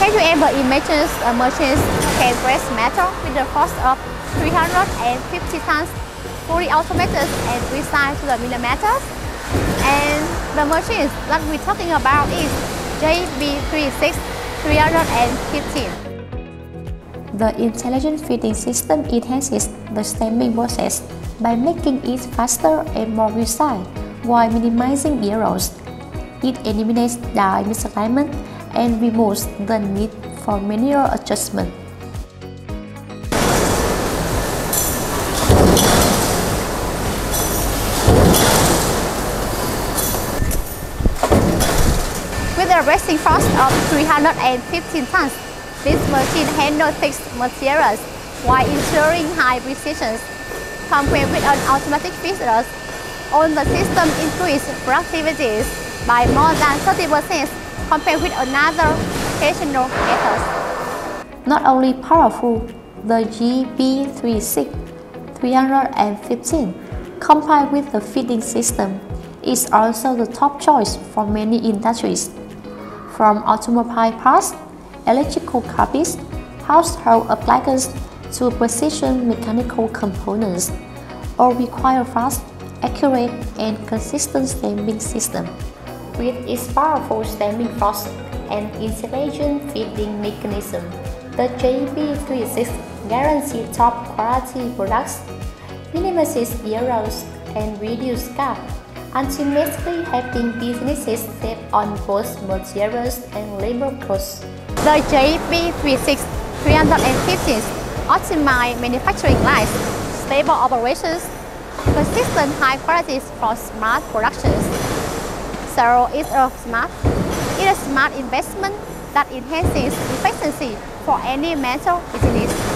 Have you ever imagined a machine can press metal with the force of 350 tons, fully automated and precise to the millimeters? And the machine that we're talking about is JB36 315. The intelligent feeding system enhances the stamping process by making it faster and more precise while minimizing errors. It eliminates die misalignment and removes the need for manual adjustment. With a pressing force of 315 tons, this machine handles fixed materials while ensuring high precision. Compared with an automatic feeder, on the system increased productivity by more than 30% compared with another traditional methods. Not only powerful, the JB36 315 combined with the feeding system is also the top choice for many industries, from automobile parts electrical cabinets, household appliances to precision mechanical components, all require fast, accurate, and consistent stamping system. With its powerful stamping force and intelligent feeding mechanism, the JB36 guarantees top quality products, minimizes errors, and reduces gap ultimately helping businesses save on both materials and labor costs. The JB36 315 optimize manufacturing lines, stable operations, consistent high quality for smart productions. So it's a smart, it's a smart investment that enhances efficiency for any mental business.